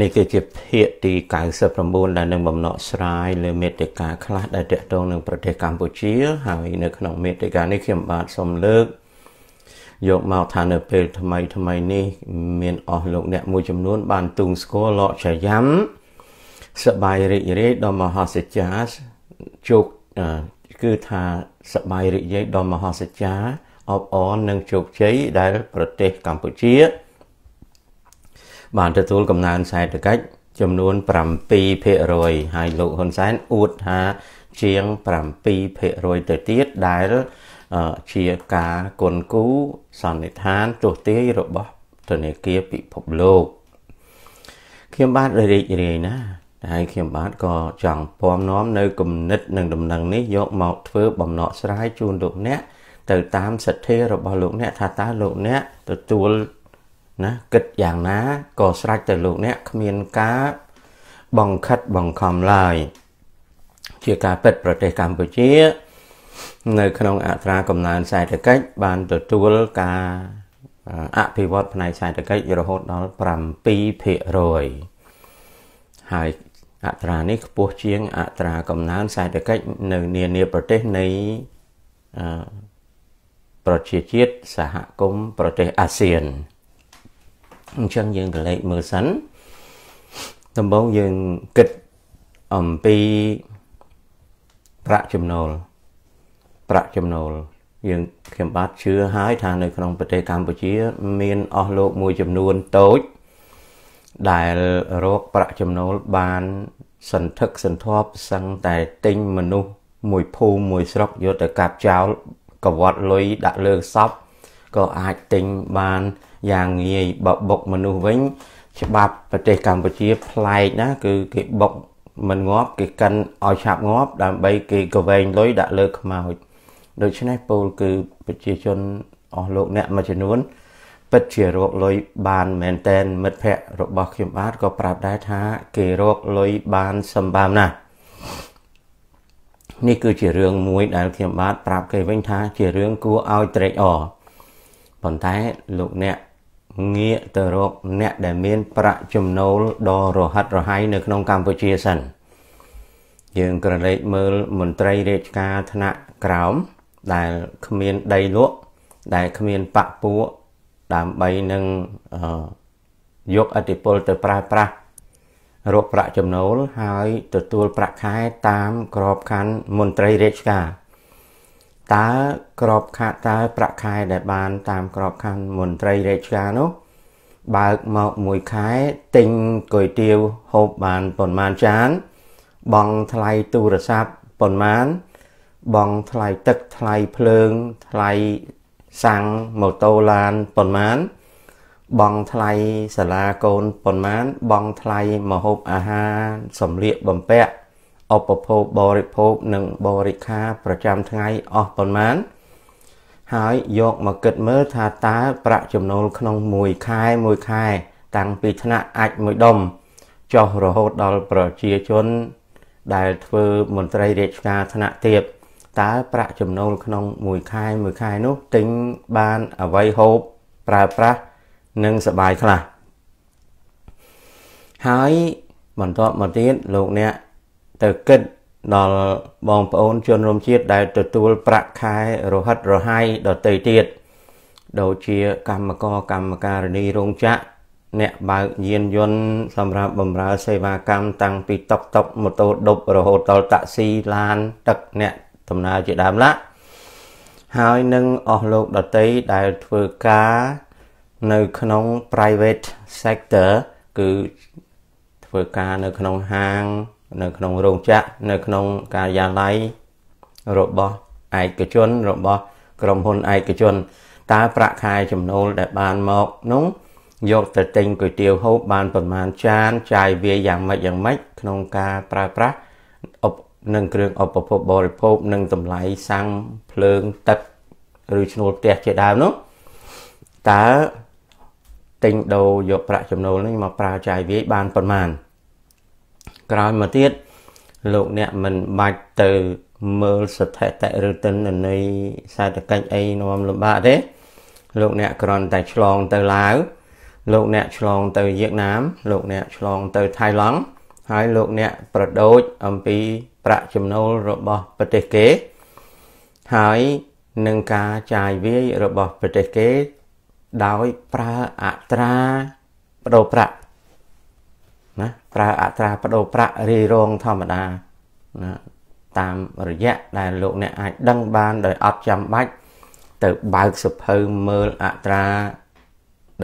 នេះគឺជាភាគទី99ដែលនឹងបំណក់ស្រាយលើមេតិកាខ្លះដែលតកតងនឹងប្រទេសកម្ពុជា ហើយនៅក្នុងមេតិកានេះខ្ញុំបាទសូមលើកយកមកថានៅពេលថ្មីថ្មីនេះ មានអស់លោកអ្នកមួយចំនួន បានទូងស្គាល់លោកចាយ៉ាំសបាយរីករាយដល់មហាសច្ចាជោគគឺថាសបាយរីករាយដល់មហាសច្ចាអបអរនិងជោគជ័យដែល ប្រទេសកម្ពុជា បានទទួលកំណើនសេដ្ឋកិច្ចចំនួន7%ហើយលោកហ៊ុនសែនអួតថាជាង7%ទៅទៀតដែលជាការគុនគូសន្និដ្ឋានទោះទាយរបស់ធនាគារពិភពលោកខ្ញុំបាទរីករាយណាស់ហើយខ្ញុំបាទក៏ចង់ពំនាំនៅគំនិតនិងដំណឹងនេះយកមកធ្វើបំណក់ស្រាយជូនលោកអ្នកទៅតាមសទ្ធារបស់លោកអ្នកថាតើលោកអ្នកទទួល ណាគិតយ៉ាងណាក៏ស្រេចទៅលោកអ្នកគ្មានការបង្ខិតបង្ខំឡើយជាការពិតប្រទេសកម្ពុជា នៅក្នុងអត្រាកំណើនសេដ្ឋកិច្ចបានទទួលការអភិវឌ្ឍផ្នែកសេដ្ឋកិច្ចរហូតដល់7%ហើយអត្រានេះខ្ពស់ជាង អត្រាកំណើនសេដ្ឋកិច្ចនៅនានាប្រទេសនៃប្រជាជាតិសហគមន៍ប្រទេសអាស៊ាន អញ្ចឹងយើងទៅលេខមើលសិនដំបូងយើងគិតអំពីប្រាក់ចំណូលប្រាក់ចំណូលយើងខ្ញុំបាទជឿហើយថានៅក្នុងប្រទេសកម្ពុជា មានអស់លោកមួយចំនួនតូច ដែលរកប្រាក់ចំណូលបានសន្ធឹកសន្ធាប់សឹងតែទិញមនុស្សមួយភូមិមួយស្រុកយកទៅកាប់ចោលកវត្តលុយដាក់លើសព ក៏អាចទិញបានយ៉ាងងាយបើបុកមនុស្សវិញ ច្បាប់ប្រទេសកម្ពុជាប្លែកណាគឺគេបុកមិនងាប់គេកិនឲ្យឆាប់ងាប់ដើម្បីគេកវែងលុយដាក់លើខ្មោចដូច្នេះពលគឺប្រជាជនអស់លោកអ្នកមួយចំនួនពិតជារកលុយបានមែនតែនមិត្តភ័ក្តិរបស់ខ្ញុំបាទក៏ប្រាប់ដែរថាគេរកលុយបានសម្បើមណាស់នេះគឺជារឿងមួយដែលខ្ញុំបាទប្រាប់គេវិញថាជារឿងគួរឲ្យត្រេកអរ ប៉ុន្តែលោកអ្នកងាកទៅរកអ្នកដែលមាន ប្រាក់ចំណូលដ៏រហ័សរហ័យនៅក្នុងកម្ពុជាសិនយើងក្រឡេកមើលមន្ត្រីរាជការថ្នាក់ក្រោមដែលគ្មានដីលក់ដែលគ្មានបពពួកដើម្បីនឹងយកអធិពលទៅប្រើប្រាស់រកប្រាក់ចំណូលហើយទទួលប្រាក់ខែតាមក្របខ័ណ្ឌមន្ត្រីរាជការ តើក្របខ័ណ្ឌតើប្រាក់ខែដែលបានតាមក្របខ័ណ្ឌមន្ត្រីរាជការនោះបើកមកមួយខែទិញគុយទាវហូបបានប៉ុន្មានចាន បង់ថ្លៃទូរស័ព្ទប៉ុន្មាន បង់ថ្លៃទឹកថ្លៃភ្លើងថ្លៃសាំងម៉ូតូឡានប៉ុន្មាន បង់ថ្លៃសាលាកូនប៉ុន្មាន បង់ថ្លៃម្ហូបអាហារសម្លៀកបំពាក់ ឧបភោគបរិភោគនិងបរិខាប្រចាំថ្ងៃអស់ប៉ុន្មាន ហើយយកមកគិតមើលថាតើប្រាក់ចំណូលក្នុងមួយខែមួយខែ តាំងពីថ្នាក់អាចមួយដុំចុះរហូតដល់ប្រជាជន ដែលធ្វើមន្ត្រីរាជការថ្នាក់ទាបតើប្រាក់ចំណូលក្នុងមួយខែមួយខែនោះទិញបានអ្វីហូបប្រើប្រាស់និងសบายខ្លះហើយបន្ទាប់មកទៀតលោកអ្នក ទៅគិតដល់បងប្អូនជនរួមជាតិដែលទទួលប្រាក់ខែរហិតរហ័យដទៃទៀតដូចជាកម្មករកម្មការិនីរោងចក្រអ្នកបើកយានយន្តសម្រាប់បម្រើសេវាកម្មតាំងពីតុកតុកម៉ូតូឌុបរហូតដល់តាក់ស៊ីឡានទឹកអ្នកដំណើរជាដើមឡាហើយនឹងអស់លោកដតីដែលធ្វើការនៅក្នុង private sector គឺធ្វើការនៅក្នុងហាង នៅក្នុងរោងចក្រនៅក្នុងការិយាល័យរបស់ឯកជនរបស់ក្រុមហ៊ុនឯកជនតើប្រាក់ខែចំណូលដែលបានមកនោះយកទៅទិញគុយទាវហូបបានប្រមាណចានចាយវាយ៉ាងម៉េចយ៉ាងម៉េចក្នុងការប្រើប្រាស់ឧបនឹងគ្រឿងឧបភោគបរិភោគនិងតម្លៃសាំងភ្លើងទឹកឬឈ្នួលផ្ទះជាដើមនោះតើទិញដូរយកប្រាក់ចំណូលនេះមកប្រើចាយវាយបានប៉ុន្មាន ក្រោយមកទៀតលោកអ្នកមិនបាច់ទៅមើលស្ថិតិឬទិន្នន័យសេដ្ឋកិច្ចអីនាំលំបាកទេលោកអ្នកគ្រាន់តែឆ្លងទៅឡាវលោកអ្នកឆ្លងទៅវៀតណាម លោកអ្នកឆ្លងទៅថៃឡង់ហើយលោកអ្នកប្រដូចអំពីប្រាក់ចំណូលរបស់ប្រទេសគេ ហើយនឹងការចាយវាយរបស់ប្រទេសគេ ដោយប្រើអត្រាបដូរប្រាក់ ណាប្រើអត្រាបដូរប្រាក់រីរងធម្មតាណាតាមរយៈដែលលោកអ្នកអាចដឹងបានដោយអត់ចាំបាច់ទៅបើកសភៅមើលអត្រា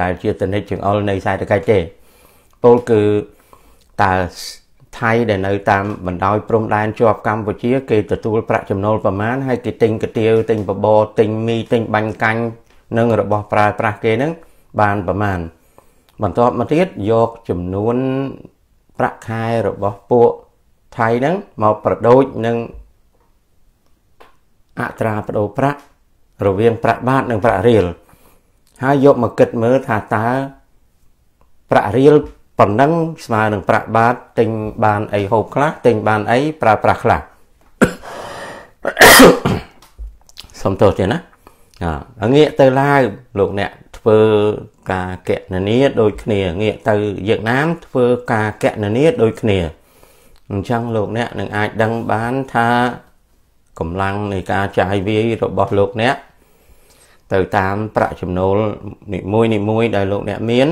ដែលជាតនិចចង្អុលនៃសេដ្ឋកិច្ចទេពលគឺតើថៃដែលនៅតាមបណ្ដោយព្រំដែនជាប់កម្ពុជា គេទទួលប្រាក់ចំណូលប្រមាណហើយគេទិញកាទៀវទិញបបរទិញមីទិញបាញ់កាញ់និងរបស់ប្រើប្រាស់គេហ្នឹងបានប្រមាណ បន្ទាប់មកទៀតយកចំនួនប្រាក់ខែរបស់ពួកថៃហ្នឹងមកប្រដូចនឹងអត្រាប្តូរប្រាក់រវាងប្រាក់បាតនិងប្រាក់រៀលហើយយកមកគិតមើលថាតើប្រាក់រៀលប៉ុណ្ណឹងស្មើនឹងប្រាក់បាតទិញបានអីហូបខ្លះទិញបានអីប្រើប្រាស់ខ្លះសុំទោសទៀតណាអាងាកទៅឡាវលោកអ្នក ធ្វើការកណនាដូចគ្នាងាកទៅវៀតណាមធ្វើការកណនាដូចគ្នាអញ្ចឹងលោកអ្នកនឹងអាចដឹងបានថាកម្លាំងនៃការចាយវាយរបស់លោកអ្នកទៅតាមប្រាក់ចំណូលនីមួយនីមួយដែលលោកអ្នកមាន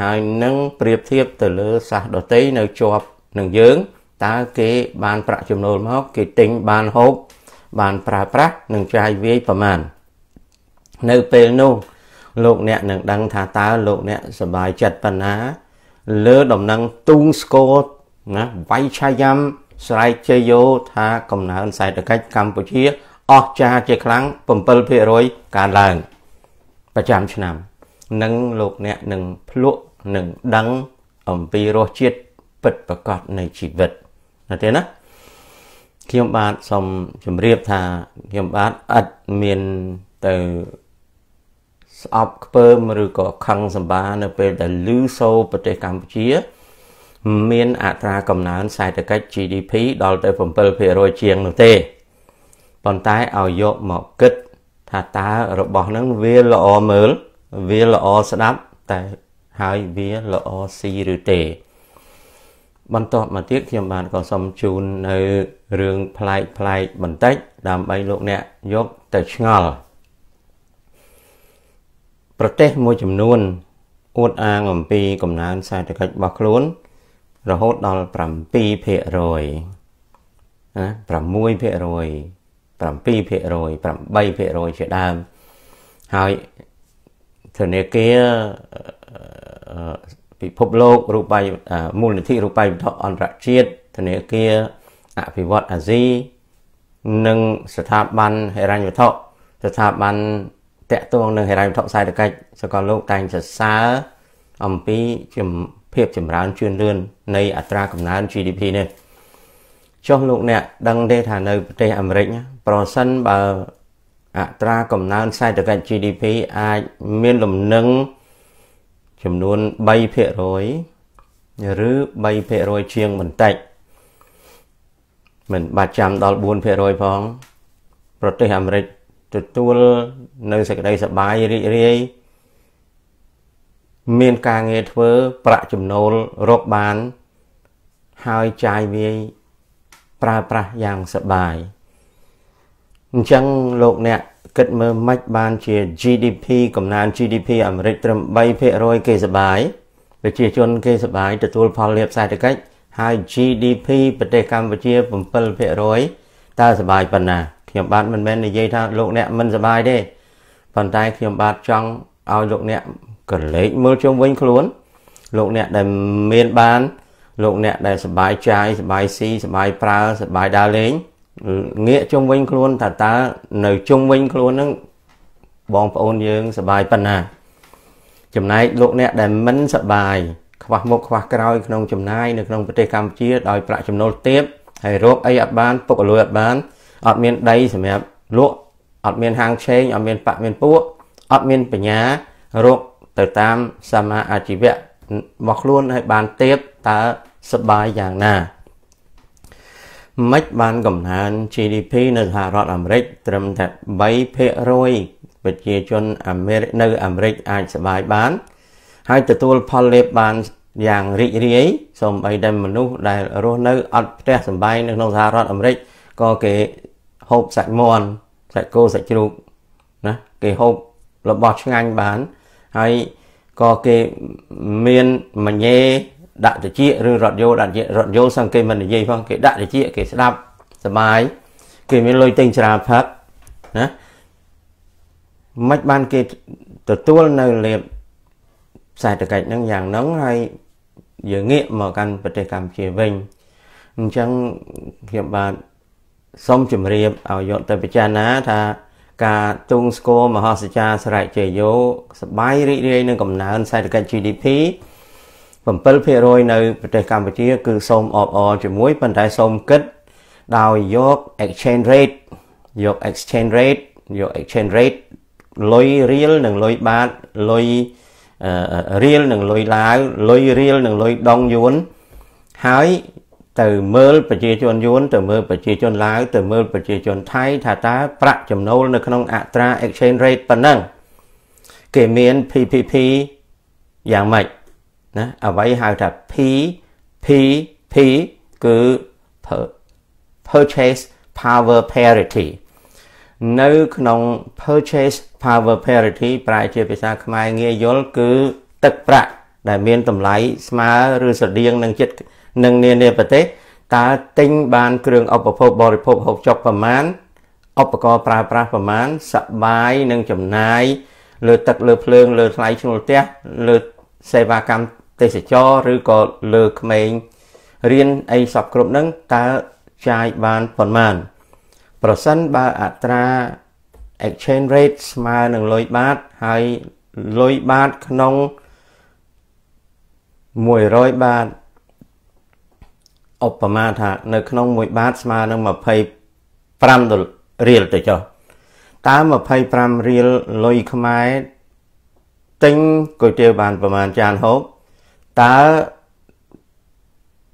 ហើយនឹងប្រៀបធៀបទៅលើសាសដតីនៅជាប់នឹងយើងតើគេបានប្រាក់ចំណូលមកគេទិញបានហូបបានប្រើប្រាស់និងចាយវាយប្រមាណនៅពេលនោះ លោកអ្នកនឹងដឹងថាតើលោកអ្នកសប្បាយចិត្តប៉ុណ្ណា លើដំណឹងទូងស្គរណាវៃឆាយ៉ាំស្រែកជយោថាកំណើនសេដ្ឋកិច្ចកម្ពុជាអស់ចាជាខ្លាំង7%កើនឡើងប្រចាំឆ្នាំនឹងលោកអ្នកនឹងភ្លក់នឹងដឹងអំពីរសជាតិពិតប្រកបនៃជីវិតណាទេណាខ្ញុំបាទសូមជម្រាបថាខ្ញុំបាទឥតមានទៅ ស្អប់ខ្ពើមឬក៏ខឹងសម្បានៅពេលដែលលឺសូរប្រទេសកម្ពុជា មានអត្រាកំណើនសេដ្ឋកិច្ច GDP ដល់ទៅ7%ជាងនោះទេប៉ុន្តែឲ្យយកមកគិតថាតើរបស់ហ្នឹងវាល្អមើលវាល្អស្ដាប់តែហើយវាល្អស៊ីឬទេបន្ទាប់មកទៀតខ្ញុំបានក៏សូមជូននៅរឿងប្លែកប្លែកបន្តិចដើម្បីលោកអ្នកយកទៅឆ្ងល់ ប្រទេសមួយចំនួនអួតអាងអំពីកំណើនសេដ្ឋកិច្ចរបស់ខ្លួន រហូតដល់7%ណា6% 7% 8%ជាដើមហើយធនាគារពិភពលោករូបិយមូលនិធិរូបិយវត្ថុអន្តរជាតិធនាគារអភិវឌ្ឍអាស៊ីនិងស្ថាប័នហិរញ្ញវត្ថុស្ថាប័ន តកតងនឹងហិរញ្ញវត្ថុសេដ្ឋកិច្ចសកលលោកតែងសរសើរអំពីភាពចម្រើនជឿនលឿននៃអត្រាកំណើន GDP នេះចុះលោកអ្នកដឹងទេថានៅប្រទេសអាមេរិកប្រសិនបើអត្រាកំណើនសេដ្ឋកិច្ច GDP អាចមានលំនឹងចំនួន3%ឬ3%ជាងបន្តិចមិនបាច់ចាំដល់4%ផងប្រទេសអាមេរិក ទទួលនៅសេចក្តីសប្បាយរីករាយមានការងារធ្វើប្រាក់ចំណូលរកបាន ហើយចាយវាយប្រើប្រាស់យ៉ាងសប្បាយអញ្ចឹងលោកអ្នកគិតមើលមិនបានជា GDP កំណើន GDP អាមេរិកត្រឹម3%គេសប្បាយប្រជាជនគេសប្បាយទទួលផលលាភសេដ្ឋកិច្ចហើយ GDP ប្រទេសកម្ពុជា7% តើសុបាយប៉ុណ្ណាខ្ញុំបាទមិនមែននិយាយថាលោកអ្នកមិនសុបាយទេប៉ុន្តែខ្ញុំបាទចង់ឲ្យលោកអ្នកកលេចមើលជុំវិញខ្លួន លោកអ្នកដែលមានបាន លោកអ្នកដែលសុបាយចាយសុបាយស៊ីសុបាយប្រើសុបាយដើរលេងងាកជុំវិញខ្លួនតើតើនៅជុំវិញខ្លួននឹងបងប្អូនយើងសុបាយប៉ុណ្ណាចំណែកលោកអ្នកដែលមិនសុបាយខ្វះមុខខ្វះក្រោយក្នុងចំណាយនៅក្នុងប្រទេសកម្ពុជាដោយប្រាក់ចំណូលទាប ហើយរកអីអត់បានពុកលុយអត់បានអត់មានដីសម្រាប់លក់អត់មានហាងឆេងអត់មានបាក់មានពួកអត់មានបញ្ញារកទៅតាមសមាអាជីវៈមកខ្លួនឲ្យបានទៀតតើសបាយយ៉ាងណាមិនបានកំណើន GDP នៅសហរដ្ឋអាមេរិកត្រឹមតែ3%ប្រជាជនអាមេរិកនៅអាមេរិកអាចសបាយបាន ហើយទទួលផលលេបបាន យ៉ាងរីករាយសូម្បីតែមនុស្សដែលរស់នៅអត់ផ្ទះសម្បែងនៅក្នុងសហរដ្ឋអាមេរិកក៏គេហូបសាច់មាន់សាច់គោសាច់ជ្រូកណាគេហូបរបស់ឆ្ងាញ់បានហើយក៏គេមានមញេដាក់តិចឬរថយន្តដាក់រថយន្តសឹងគេមិននិយាយផងគេដាក់តិចគេស្ដាប់សបាយគេមានលុយទិញច្រើនផឹកណាមិនបានគេទទួលនៅលេប សេដ្ឋកិច្ចហ្នឹងយ៉ាងហ្នឹងហើយយើងងាកមកកាន់ប្រទេសកម្ពុជាវិញអញ្ចឹងខ្ញុំបាទសូមជម្រាបឲ្យយកទៅពិចារណាថាការទងស្គរមហោសចាស្រែកជ័យយោសបាយរីករាយនឹងកំណើនសេដ្ឋកិច្ច GDP 7%នៅប្រទេសកម្ពុជា គឺសូមអបអរជាមួយប៉ុន្តែសូមគិតដោយយក exchange rate យក exchange rate យក exchange rate លុយរៀលនិងលុយបាតលុយ រៀលនិងលុយឡាវលុយរៀលនិងលុយដងយួនហើយទៅមើលប្រជាជនយួនទៅមើលប្រជាជនឡាវទៅមើលប្រជាជនថៃថាតើប្រាក់ចំណូលនៅក្នុងអត្រា exchange rate ប៉ុណ្ណឹងគេមាន PPP យ៉ាងម៉េចណាអ្វីហៅថា P P P គឺ purchase power parity នៅក្នុង purchase power parity ប្រែជាភាសាខ្មែរងាយយល់គឺទឹកប្រាក់ដែលមានតម្លៃស្មើឬស្រដៀងនឹងចិត្តនឹងនានាប្រទេសតើទិញបានគ្រឿងឧបភោគបរិភោគហូបចុកប្រមាណឧបករណ៍ប្រើប្រាស់ប្រមាណសបាយនឹងចំណាយលើទឹកលើភ្លើងលើថ្លៃឈ្នួលផ្ទះលើសេវាកម្មទេសចរឬក៏លើក្មេងរៀនអីសពគ្រប់ហ្នឹងតើចាយបានប៉ុន្មាន ប្រសិនបើអត្រា exchange rate ស្មើនឹងលុយបាតហើយលុយបាតក្នុង100បាតឧបមាថានៅក្នុង1បាតស្មើនឹង25ដុល្លាររៀលទៅចុះតើ25រៀលលុយខ្មែរទិញគុយទាវបានប្រមាណចានហូបតើ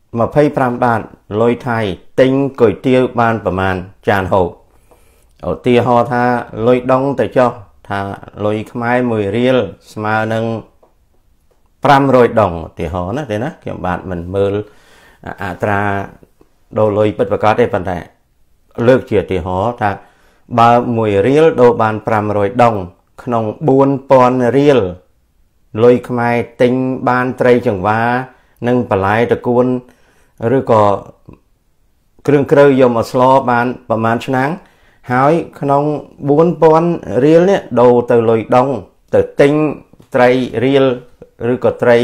25បាតលុយថៃទិញគុយទាវបានប្រមាណចានហូប ឧទាហរណ៍ថាលុយដងទៅចុះថាលុយខ្មែរ1រៀលស្មើនឹង500ដងឧទាហរណ៍ណាទេណាខ្ញុំបាទមិនមើលអត្រាដូរលុយពិតប្រាកដទេប៉ុន្តែ លើកជាឧទាហរណ៍ថាបើ1រៀលដូរបាន500ដងក្នុង4000រៀលលុយខ្មែរទិញបានត្រីចង្វា និងបន្លែតកួនឬក៏គ្រឿងក្រៅយកមកស្លបានប្រហែលឆ្នាំង ហើយក្នុង4000រៀលនេះដូរទៅលុយដងទៅទិញត្រីរៀលឬក៏ត្រី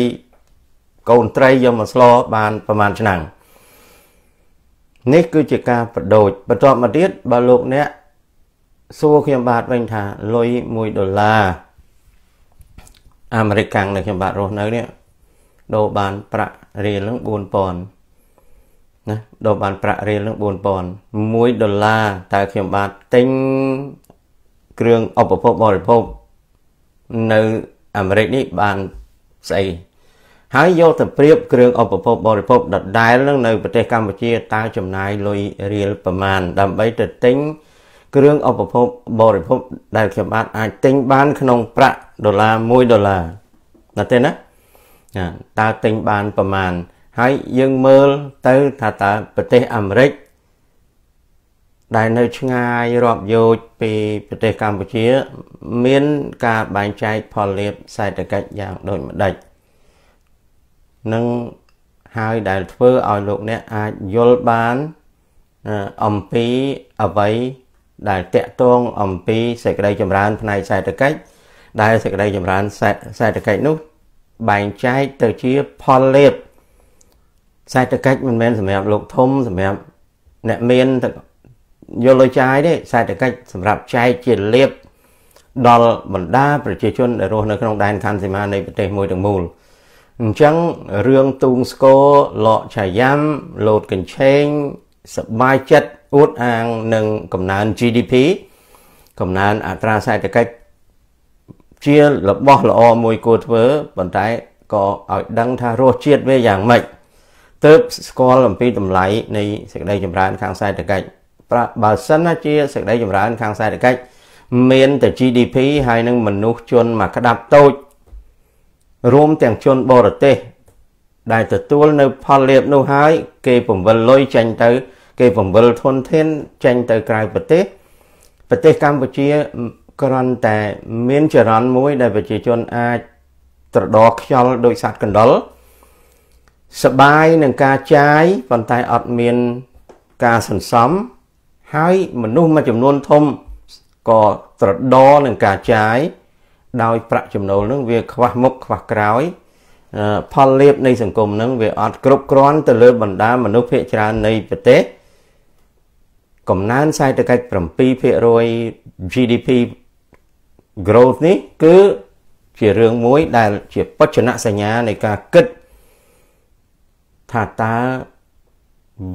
កូនត្រីយកមកស្លបានប្រហែលឆ្នាំងនេះគឺជាការបដូចបន្ទាប់មកទៀតបើលោកអ្នកសួរខ្ញុំបាទវិញថាលុយ1ដុល្លារអាមេរិកកាំងនៅខ្ញុំបាទរស់នៅនេះដូរបានប្រាក់រៀលនឹង4000 ណាដូរបានប្រាក់រៀលនឹង4000 1ដុល្លារតើខ្ញុំបាទទិញគ្រឿងឧបភោគបរិភោគនៅអាមេរិកនេះបានស្អីហើយយកទៅប្រៀបគ្រឿងឧបភោគបរិភោគដដែលនឹងនៅប្រទេសកម្ពុជាតើចំណាយលុយរៀលប្រមាណដើម្បីទៅទិញគ្រឿងឧបភោគបរិភោគដែលខ្ញុំបាទអាចទិញបានក្នុងប្រាក់ដុល្លារ1ដុល្លារណាទេណាតើទិញបានប្រមាណ ហើយយើងមើលទៅថាតើប្រទេសអាមេរិកដែលនៅឆ្ងាយរាប់យោជពីប្រទេសកម្ពុជា មានការបែងចែកផលលាភសេដ្ឋកិច្ចយ៉ាងដូចម្ដេចនឹងហើយដែលធ្វើឲ្យលោកអ្នកអាចយល់បានអំពីអ្វីដែលតកតងអំពីសេចក្តីចម្រើនផ្នែកសេដ្ឋកិច្ចដែលសេចក្តីចម្រើនសេដ្ឋកិច្ចនោះ បែងចែកទៅជាផលលាភ សេដ្ឋកិច្ចមិនមែនសម្រាប់លោកធំសម្រាប់អ្នកមានយល់លុយចាយទេសេដ្ឋកិច្ចសម្រាប់ចែកជាលាភដល់បណ្ដាប្រជាជនដែលរស់នៅក្នុងដែនខណ្ឌសីមានៃប្រទេសមួយទាំងមូលអញ្ចឹងរឿងទូងស្គរលកឆាយ៉ាំលោតកញ្ឆេងសបាយចិត្តអួតអាងនឹងកំណើន GDP កំណើនអត្រាសេដ្ឋកិច្ចជារបស់ល្អមួយគួរធ្វើប៉ុន្តែក៏ឲ្យដឹងថារសជាតិវាយ៉ាងម៉េច ទើបស្គាល់អំពីតម្លៃនៃសេចក្តីចម្រើនខាងសេដ្ឋកិច្ចបើសិនណាជាសេចក្តីចម្រើនខាងសេដ្ឋកិច្ចមានតែ GDP ហើយនឹងមនុស្សជនមកក្តាប់តូចរួមទាំងជនបរទេសដែលទទួលនៅផលលាភនោះហើយ គេពង្វិលលុយចេញទៅ គេពង្វិលធនធានចេញទៅក្រៅប្រទេសប្រទេសកម្ពុជាគ្រាន់តែមានចរន្តមួយដែលប្រជាជនអាចត្រដរខ្យល់ដោយសត្វកណ្ដុរ សបាយនឹងការចាយប៉ុន្តែអត់មានការសន្សំហើយមនុស្សមួយចំនួនធំក៏ត្រដរនឹងការចាយដោយប្រាក់ចំណូលនឹងវាខ្វះមុខខ្វះក្រោយផលលាភនៃសង្គមនឹងវាអត់គ្រប់គ្រាន់ទៅលើបណ្ដាមនុស្សភាគច្រើននៃប្រទេសកំណើនសេដ្ឋកិច្ច7% GDP growth នេះគឺជារឿងមួយដែលជាបច្ចនសញ្ញានៃការគិត ថាតើ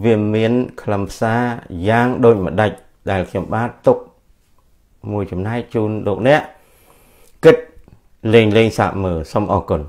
វាមានខ្លឹមសារយ៉ាងដូចម្ដេចដែលខ្ញុំបាទទុកមួយចំណែកជូនលោកអ្នកគិតលេងលេងសាកមើលសូមអរគុណ